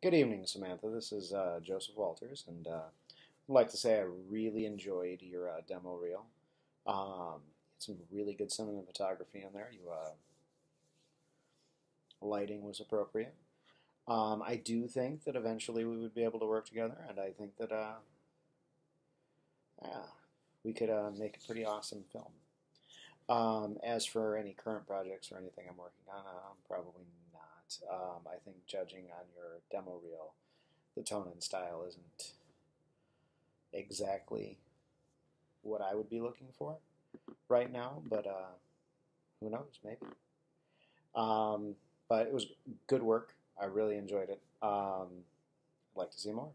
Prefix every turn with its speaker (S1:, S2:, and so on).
S1: Good evening, Samantha. This is uh, Joseph Walters, and uh, I'd like to say I really enjoyed your uh, demo reel. Um, some really good cinematography in there. You uh, lighting was appropriate. Um, I do think that eventually we would be able to work together, and I think that uh, yeah, we could uh, make a pretty awesome film. Um, as for any current projects or anything I'm working on, I'm probably um, I think judging on your demo reel, the tone and style isn't exactly what I would be looking for right now, but uh, who knows, maybe. Um, but it was good work. I really enjoyed it. Um, I'd like to see more.